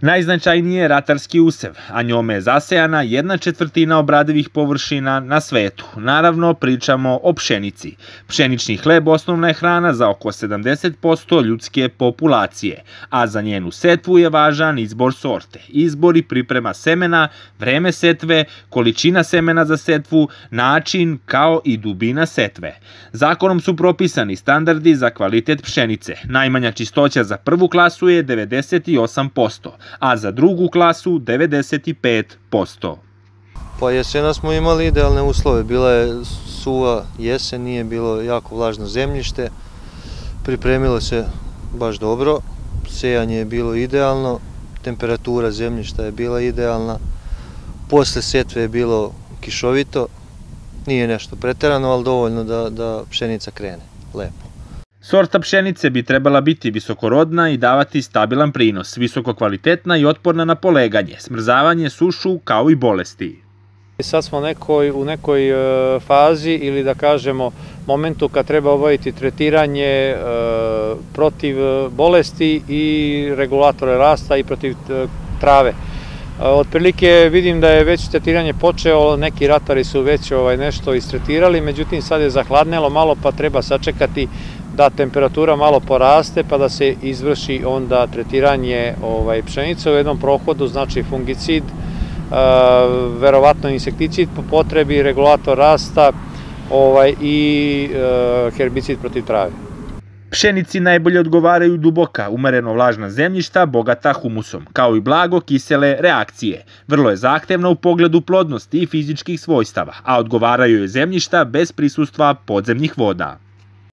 Najznačajniji je ratarski usev, a njome je zasejana jedna četvrtina obradivih površina na svetu. Naravno, pričamo o pšenici. Pšenični hleb osnovna je hrana za oko 70% ljudske populacije, a za njenu setvu je važan izbor sorte. Izbor i priprema semena, vreme setve, količina semena za setvu, način kao i dubina setve. Zakonom su propisani standardi za kvalitet pšenice. Najmanja čistoća za prvu klasu je 98%, a za drugu klasu 95%. Pa jesena smo imali idealne uslove, bila je suva jesen, nije bilo jako vlažno zemljište, pripremilo se baš dobro, sejanje je bilo idealno, temperatura zemljišta je bila idealna, posle setve je bilo kišovito, nije nešto preterano, ali dovoljno da, da pšenica krene lepo. Sorta pšenice bi trebala biti visokorodna i davati stabilan prinos, visoko kvalitetna i otporna na poleganje, smrzavanje, sušu kao i bolesti. Sad smo nekoj, u nekoj e, fazi ili da kažemo momentu kad treba obaviti tretiranje e, protiv bolesti i regulatore rasta i protiv e, trave. Otprilike vidim da je već tretiranje počeo, neki ratari su već ovaj, nešto istretirali, međutim sad je zahladnelo malo pa treba sačekati da temperatura malo poraste pa da se izvrši onda tretiranje ovaj, pšenice u jednom prohodu, znači fungicid, uh, verovatno insekticid po potrebi, regulator rasta ovaj, i uh, herbicid protiv trave. Pšenici najbolje odgovaraju duboka, umereno vlažna zemljišta, bogata humusom, kao i blago kisele reakcije. Vrlo je zahtevna u pogledu plodnosti i fizičkih svojstava, a odgovaraju je zemljišta bez prisustva podzemnih voda.